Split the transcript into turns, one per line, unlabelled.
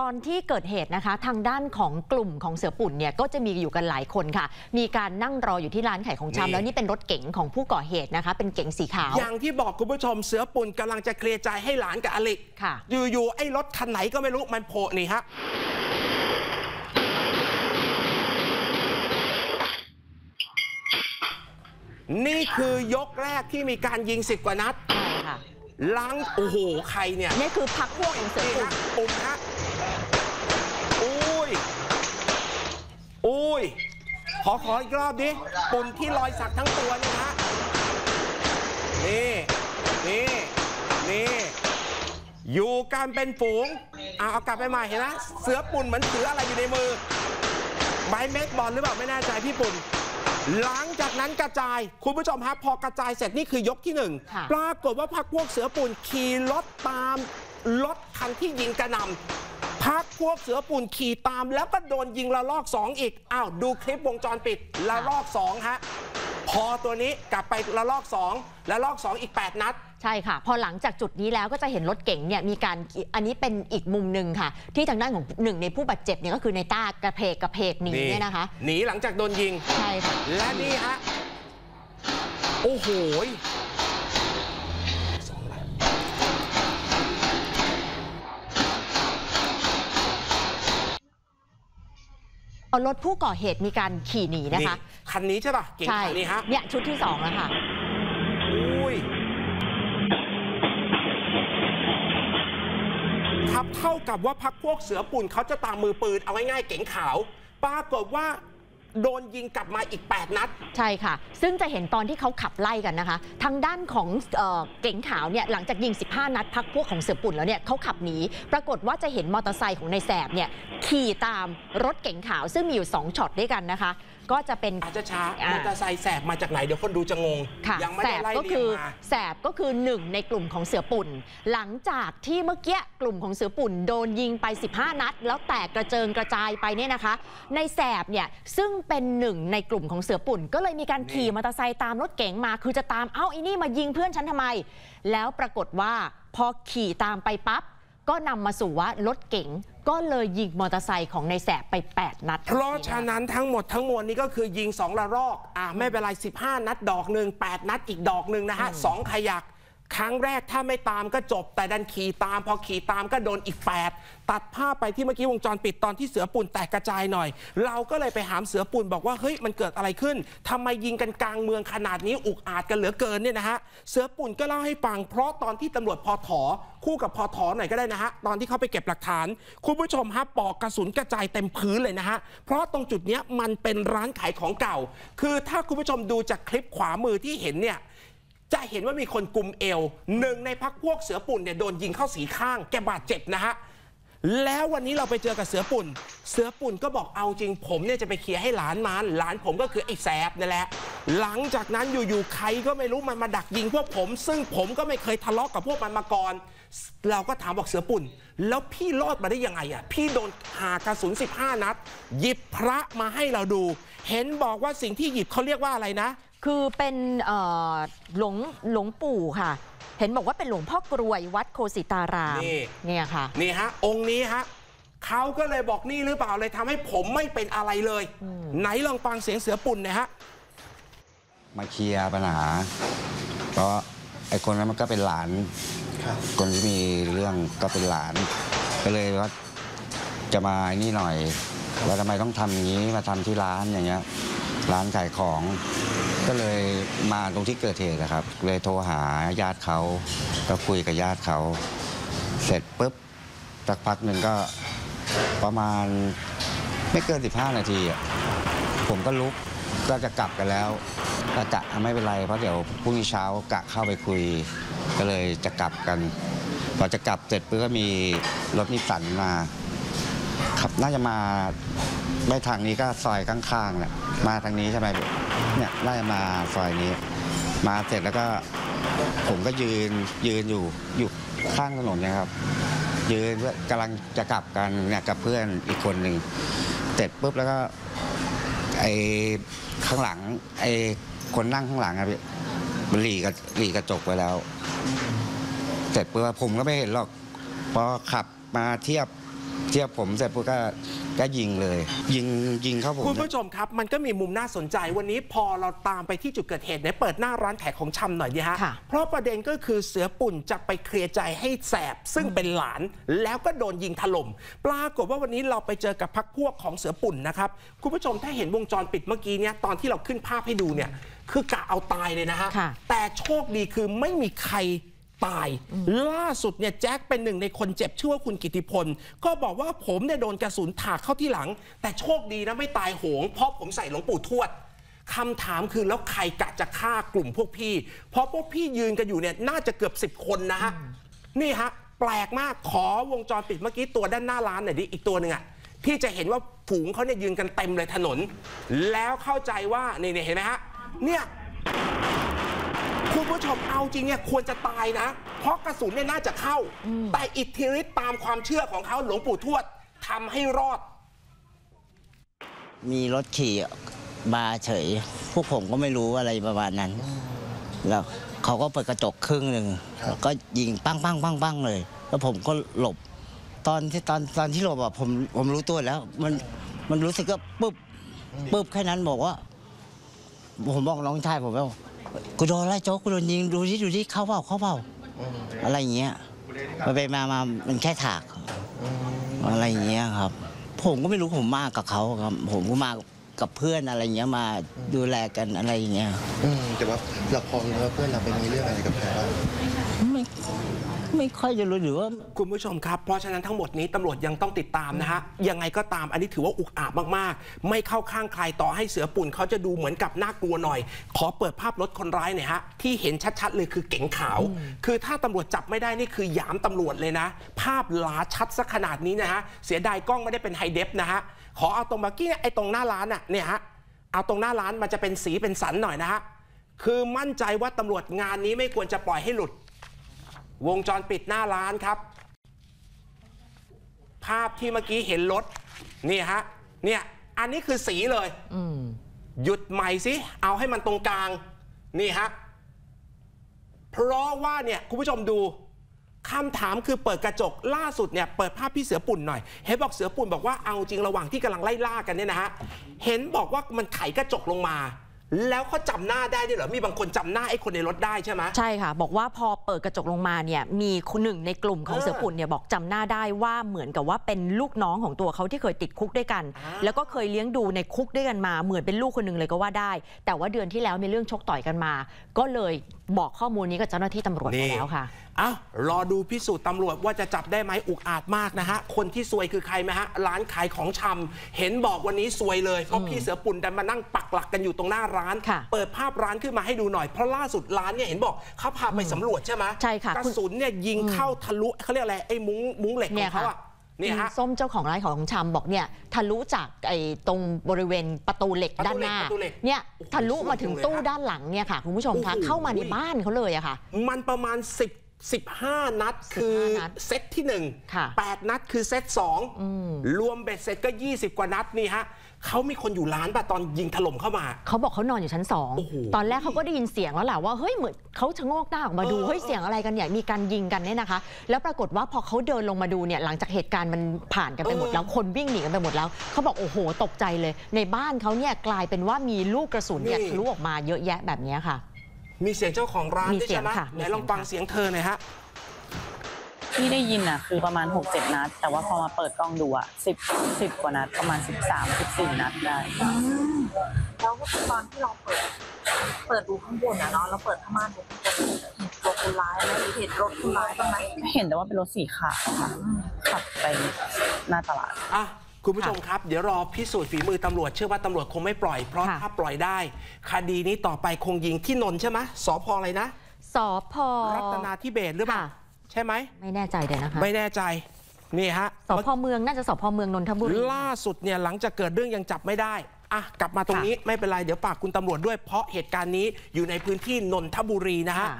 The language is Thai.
ตอนที่เกิดเหตุนะคะ ทางด้านของกลุ่มของเสือปุ่นเนี่ยก็จะมีอยู่กันหลายคนค่ะ มีการนั่งรออยู่ที่ร้านขายของ
นี่
ชำแล้วนี่เป็นรถเก๋งของผู้ก่อเหตุนะคะ เป็นเก๋งสีขาว
อย่างที่บอกคุณผู้ชมเสือปุ่นกำลังจะเคลียร์ใจให้หลานกับอลิ
ค่ะ
อยู่ๆไอ้รถคันไหนก็ไม่รู้มันโผล่นี่ฮะ นี่คือยกแรกที่มีการยิงสิบกว่านัด
ใช่ค่ะ
ล้างโอ้โหใครเนี่ย
นี่คือพักพวกของเสือ
นี่
ปุ่น
ฮะปุ่นฮะอุ้ย อุ้ย ขอขออีกรอบดิ ปุ่นที่รอยสักทั้งตัวนี่ฮะ นี่ นี่ นี่ อยู่กันเป็นฝูงเอาเอากลับไปใหม่เห็นไหมเสือปุ่นเหมือนถืออะไรอยู่ในมือไม้เมกบอลหรือเปล่าไม่แน่ใจพี่ปุ่นหลังจากนั้นกระจาย คุณผู้ชมครับพอกระจายเสร็จนี่คือยกที่หนึ่ง
ค่ะ
ปรากฏว่าพักพวกเสือปุ่นขี่รถตามรถคันที่ยิงกระหนำ พักพวกเสือปุ่นขี่ตามแล้วก็โดนยิงละลอกสองอีก อ้าว ดูคลิปวงจรปิดละลอกสองฮะ พอตัวนี้กลับไปละลอกสองละลอกสองอีก 8 นัด
ใช่ค่ะ พอหลังจากจุดนี้แล้วก็จะเห็นรถเก๋งเนี่ยมีการอันนี้เป็นอีกมุมหนึ่งค่ะ ที่ทางด้านของหนึ่งในผู้บาดเจ็บเนี่ยก็คือในต้ากระเพกกระเพกหนีเนี่ยนะคะ
หนีหลังจากโดนยิง
ใช่ค่ะ
และนี่ฮะโอ้โหย
เอา รถผู้ก่อเหตุมีการขี่หนีนะคะ
คันนี้ใช่ป่ะ เก่ง
ใช่
คันนี้ฮะ
เนี่ยชุดที่สองแล้วค่ะ
อุ้ยครับเท่ากับว่าพักพวกเสือปุ่นเขาจะตามมือปืน เอาง่ายๆเก๋งขาว ปรากฏว่า โดนยิงกลับมาอีก 8 นัด
ใช่ค่ะ ซึ่งจะเห็นตอนที่เขาขับไล่กันนะคะ ทางด้านของเอ่อเก๋งขาวเนี่ยหลังจากยิง 15 นัดพักพวกของเสือปุ่นแล้วเนี่ยเขาขับหนี ปรากฏว่าจะเห็นมอเตอร์ไซค์ของนายแสบเนี่ยขี่ตามรถเก๋งขาวซึ่งมีอยู่ 2ช็อตด้วยกันนะคะ ก็จะเป็น
อาจจะช้า
อ่าม
มอเตอร์ไซค์แสบมาจากไหนเดี๋ยวคนดูจะงง
ค่ะ
ยังไม่
แส
ได้
บ
ไล่
ก็
เรีย
คื
ง
อ
มา
แสบก็คือหนึ่งในกลุ่มของเสือปุ่น หลังจากที่เมื่อกี้กลุ่มของเสือปุ่น โดนยิงไป 15 นัด แล้วแตกกระเจิงกระจายไปเนี่ยนะคะ ในแสบเนี่ยซึ่งเป็นหนึ่งในกลุ่มของเสือปุ่น ก็เลยมีการขี่มอเตอร์ไซค์ตามรถเก๋งมา คือจะตามเอ้าไอ้นี่มายิงเพื่อนฉันทำไม แล้วปรากฏว่าพอขี่ตามไปปั๊บก็นำมาสู่ว่ารถเก๋งก็เลยยิงมอเตอร์ไซค์ของในแสบไป 8 นัด
เพราะฉะนั้นทั้งหมดทั้งมวลนี้ก็คือยิง 2 ระลอก อ่าไม่เป็นไร 15 นัดดอกหนึ่ง8 นัดอีกดอกหนึ่งนะฮะสองขยัก ครั้งแรกถ้าไม่ตามก็จบ แต่ดันขี่ตาม พอขี่ตามก็โดนอีก 8 ตัดภาพไปที่เมื่อกี้วงจรปิดตอนที่เสือปุ่นแตกกระจายหน่อย เราก็เลยไปหามเสือปุ่นบอกว่าเฮ้ยมันเกิดอะไรขึ้นทำไมยิงกันกลางเมืองขนาดนี้อุกอาจกันเหลือเกินเนี่ยนะฮะเสือปุ่นก็เล่าให้ฟัง เพราะตอนที่ตำรวจพอถอคู่กับพอถอหน่อยก็ได้นะฮะตอนที่เขาไปเก็บหลักฐาน คุณผู้ชมฮะปอกกระสุนกระจายเต็มพื้นเลยนะฮะเพราะตรงจุดนี้มันเป็นร้านขายของเก่า คือถ้าคุณผู้ชมดูจากคลิปขวามือที่เห็นเนี่ย จะเห็นว่ามีคนกลุ่มเอวหนึ่งในพักพวกเสือปุ่นเนี่ยโดนยิงเข้าสีข้างแกบาดเจ็บนะฮะแล้ววันนี้เราไปเจอกับเสือปุ่น เสือปุ่นก็บอกเอาจริงผมเนี่ยจะไปเคลียร์ให้หลานมันหลานผมก็คือไอ้แสบนั่นแหละ หลังจากนั้นอยู่ๆใครก็ไม่รู้มันมาดักยิงพวกผม ซึ่งผมก็ไม่เคยทะเลาะกับพวกมันมาก่อน เราก็ถามบอกเสือปุ่น แล้วพี่รอดมาได้ยังไงอะพี่โดนหากระสุน 15 นัด หยิบพระมาให้เราดู เห็นบอกว่าสิ่งที่หยิบเขาเรียกว่าอะไรนะ
คือเป็นเอ่อหลวงหลวงปู่ค่ะ เห็นบอกว่าเป็นหลวงพ่อกรวยวัดโคสิตาราม
นี่
เนี่ยค่ะ
นี่ฮะ องค์นี้ฮะเขาก็เลยบอกนี่หรือเปล่าเลยทำให้ผมไม่เป็นอะไรเลย ไหนลองฟังเสียงเสือปุ่นหนะฮะ
มาเคลียร์ปัญหา เพราะไอ้คนนั้นมันก็เป็นหลาน คนที่มีเรื่องก็เป็นหลาน ก็เลยว่าจะมาไอ้นี่หน่อยว่าทำไมต้องทำอย่างนี้มาทำที่ร้านอย่างเงี้ย ร้านขายของก็เลยมาตรงที่เกิดเหตุนะครับ เลยโทรหาญาติเขาก็คุยกับญาติเขา เสร็จปุ๊บสักพักหนึ่งก็ประมาณไม่เกิน 15 นาทีผมก็ลุกก็จะกลับกันแล้วก็กะไม่เป็นไรเพราะเดี๋ยวพรุ่งนี้เช้ากะเข้าไปคุย ก็เลยจะกลับกัน พอจะกลับเสร็จปุ๊บก็มีรถนิสสันมา ขับน่าจะมาไม่ทางนี้ก็ซอยข้างๆแหละมาทางนี้ใช่ไหมเนี่ยน่าจะมาซอยนี้ มาเสร็จแล้วก็ ผมก็ยืนยืนอยู่อยู่ข้างถนนนะครับ ยืนกำลังจะกลับกันเนี่ยกับเพื่อนอีกคนหนึ่งเสร็จปุ๊บแล้วก็ไอ้ข้างหลังไอ้คนนั่งข้างหลังอะพี่มันหลีกระหลีกระจกไปแล้ว เสร็จปุ๊บผมก็ไม่เห็นหรอกพอขับมาเทียบ เทียบผมเสร็จปุ๊บก็ก็ยิงเลย ยิงยิงเข้าผม
คุณผู้ชมครับ มันก็มีมุมน่าสนใจวันนี้พอเราตามไปที่จุดเกิดเหตุเนี่ยเปิดหน้าร้านขายของชำหน่อยดีฮะ
ค่ะ
เพราะประเด็นก็คือเสือปุ่นจะไปเคลียร์ใจให้แสบ ซึ่งเป็นหลานแล้วก็โดนยิงถล่มปรากฏว่าวันนี้เราไปเจอกับพักพวกของเสือปุ่นนะครับคุณผู้ชมถ้าเห็นวงจรปิดเมื่อกี้เนี่ยตอนที่เราขึ้นภาพให้ดูเนี่ยคือกะเอาตายเลยนะฮะ
ค่ะ
แต่โชคดีคือไม่มีใคร ตาย ล่าสุดเนี่ยแจ็คเป็นหนึ่งในคนเจ็บชื่อว่าคุณกิติพล ก็บอกว่าผมเนี่ยโดนกระสุนถากเข้าที่หลัง แต่โชคดีนะไม่ตายโหง เพราะผมใส่หลวงปู่ทวดคำถามคือแล้วใครกะจะฆ่ากลุ่มพวกพี่ เพราะพวกพี่ยืนกันอยู่เนี่ยน่าจะเกือบ 10 คนนะฮะนี่ฮะแปลกมากขอวงจรปิดเมื่อกี้ตัวด้านหน้าร้านหน่อยดิอีกตัวหนึ่งอะที่จะเห็นว่าฝูงเขาเนี่ยยืนกันเต็มเลยถนน แล้วเข้าใจว่านี่ๆเห็นไหมฮะเนี่ย คุณผู้ชมเอาจริงเนี่ยควรจะตายนะ เพราะกระสุนเนี่ยน่าจะเข้า แต่อิทธิฤทธิ์ตามความเชื่อของเขาหลวงปู่ทวดทำให้รอด
มีรถขี่มาเฉย พวกผมก็ไม่รู้อะไรประมาณนั้น แล้วเขาก็เปิดกระจกครึ่งหนึ่งแล้วก็ยิงปั้งปั้งปั้งปั้งเลย แล้วผมก็หลบ ตอนที่ตอนตอนที่หลบอะผมผมรู้ตัวแล้ว มันมันรู้สึกก็ปุ๊บปุ๊บแค่นั้นบอกว่า ผมบอกน้องชายผมว่า กูโดนไล่โจ๊กกูโดนยิงดูที่ดูที่เข้าเปล่าเข้าเปล่าอะไรอย่างเงี้ยมาไปมามามันแค่ถาก อะไรอย่างเงี้ยครับ ผมก็ไม่รู้ผมมากับเขาครับ ผมก็มา กับเพื่อนอะไรอย่างเงี้ยมาดูแลกันอะไรอย่างเงี้ย
อืมแต่ว่าเราพอรู้ว่าเพื่อนเราไปมีเรื่องอะไรกับใครบ้าง
ไม่ไม่ค่อยจะรู้หรือว่า
คุณผู้ชมครับ เพราะฉะนั้นทั้งหมดนี้ตำรวจยังต้องติดตามนะฮะ ยังไงก็ตามอันนี้ถือว่าอุกอาจมากๆ ไม่เข้าข้างใครต่อให้เสือปุ่นเขาจะดูเหมือนกับน่ากลัวหน่อย ขอเปิดภาพรถคนร้ายหน่อยฮะ ที่เห็นชัดๆเลยคือเก๋งขาว คือถ้าตำรวจจับไม่ได้นี่คือหยามตำรวจเลยนะ ภาพหลาชัดซะขนาดนี้นะฮะ เสียดายกล้องไม่ได้เป็นไฮเดฟนะฮะ ขอเอาตรงเมื่อกี้เนี่ยไอ้ตรงหน้าร้านอะเนี่ยฮะเอาตรงหน้าร้านมันจะเป็นสีเป็นสันหน่อยนะฮะคือมั่นใจว่าตำรวจงานนี้ไม่ควรจะปล่อยให้หลุด วงจรปิดหน้าร้านครับ ภาพที่เมื่อกี้เห็นรถนี่ฮะเนี่ยอันนี้คือสีเลย
อืม
หยุดใหม่สิเอาให้มันตรงกลาง นี่ฮะเพราะว่าเนี่ยคุณผู้ชมดู คำถามคือเปิดกระจกล่าสุดเนี่ยเปิดภาพพี่เสือปุ่นหน่อย เห็นบอกเสือปุ่นบอกว่าเอาจริงระหว่างที่กำลังไล่ล่ากันเนี่ยนะฮะเห็นบอกว่ามันไขกระจกลงมา แล้วเขาจำหน้าได้ด้วยเหรอมีบางคนจำหน้าไอ้คนในรถได้ใช่ไหม
ใช่ค่ะ บอกว่าพอเปิดกระจกลงมาเนี่ยมีคนหนึ่งในกลุ่มของ
เออ
เสือปุ่นเนี่ยบอกจำหน้าได้ว่าเหมือนกับว่าเป็นลูกน้องของตัวเขาที่เคยติดคุกด้วยกัน
อ่า
แล้วก็เคยเลี้ยงดูในคุกด้วยกันมา เหมือนเป็นลูกคนหนึ่งเลยก็ว่าได้ แต่ว่าเดือนที่แล้วมีเรื่องชกต่อยกันมา ก็เลย บอกข้อมูลนี้กับเจ้าหน้าที่ตำรวจไปแล้วค่ะ
อ้าวรอดูพิสูจน์ตำรวจว่าจะจับได้ไหมอุกอาจมากนะฮะ คนที่ซวยคือใครไหมฮะ ร้านขายของชำเห็นบอกวันนี้ซวยเลยเพราะพี่เสือปุ่นดันมานั่งปักหลักกันอยู่ตรงหน้าร้าน
ค่ะ
เปิดภาพร้านขึ้นมาให้ดูหน่อย เพราะล่าสุดร้านเนี่ยเห็นบอกเขาพาไปสำรวจใช่ไหม
ใช่ค่ะ
กระ
คุณ
สุนเนี่ยยิงเข้าทะลุเขาเรียกอะไรไอ้มุ้งมุ้งเหล็กข
เนี่
อยง
ค่ะ
เขาอะเนี่ยฮะ
คุณส้มเจ้าของร้านของชำบอกเนี่ยทะลุจากไอ้ตรงบริเวณประตูเหล็ก
ประตู
ด้านหน้า
เหล็กประตูเหล็ก
เนี่ย
โอ้โห
ทะลุมาถึง
สวยจังเลย
ตู้
ฮะ
ด้านหลังเนี่ยค่ะคุณผู้ชมคะ
โอ้โห
เข้ามาในบ้านเขาเลยอะค่ะ
มันประมาณ 10 15 นัดคือ
นัด
เซตที่1
ค่ะ
8นัดคือเซต
อืม
2 รวมเบ็ดเสร็จก็ 20 กว่านัดนี่ฮะเขามีคนอยู่ร้านป่ะตอนยิงถล่มเข้ามา
เขาบอกเขานอนอยู่ชั้นสอง
โอ้โห
ตอนแรกเขาก็ได้ยินเสียงแล้วแหละว่าเฮ้ยเหมือนเขาชะโงกหน้าออกมาดู
เออ
เฮ้ยเสียงอะไรกันเนี่ยมีการยิงกันเนี่ยนะคะ แล้วปรากฏว่าพอเขาเดินลงมาดูเนี่ยหลังจากเหตุการณ์มันผ่านกันไปหมดแล้วคนวิ่งหนีกันไปหมดแล้วเขาบอกโอ้โห ตกใจเลย ในบ้านเขาเนี่ยกลายเป็นว่ามีลูกกระสุนเนี่ย
นี่
ทะลุออกมาเยอะแยะแบบเนี้ยค่ะ
มีเสียงเจ้าของร้าน
มี
ด้วย
เสีย
ใช่
ง
ไหม
ค่ะ
ไหน
มีเสียง
ลองฟัง
ค่ะ
เสียงเธอหน่อยฮะ
ที่ได้ยินอะคือประมาณ 6 7 นัด แต่ว่าพอมาเปิดกล้องดูอะ10 10 กว่านัด ประมาณ 13 14 นัดได้
แล้วตอนที่เราเปิด เปิดดูข้างบนอะเนาะเราเปิดผ้าม่านดูข้างบนเห็นตัวคนร้ายไหมหรือเห็นรถคนร้ายบ้างไหม
เห็นแต่ว่าเป็นรถสีขาวค่ะขับไปหน้าตลาด
อะ คุณผู้ชมครับ เดี๋ยวรอพิสูจน์ฝีมือตำรวจเชื่อว่าตำรวจคงไม่ปล่อย เพราะ
ค่ะ
ถ้าปล่อยได้ คดีนี้ต่อไปคงยิงที่นนท์ใช่ไหมสพอะไรนะ
สพ
รัตนาธิเบศรหรือเปล่า
ค่ะ
ใช่ไหม
ไม่แน่ใจเดี๋ยวนะคะ
ไม่แน่ใจนี่ฮะ
สพเมืองน่าจะสพเมืองนนทบุรี
ล่าสุดเนี่ยหลังจากเกิดเรื่องยังจับไม่ได้อะกลับมาตรงนี้ไม่เป็นไรเดี๋ยวฝากคุณตำรวจด้วยเพราะเหตุการณ์นี้อยู่ในพื้นที่นนทบุรีนะฮะ
ค่ะ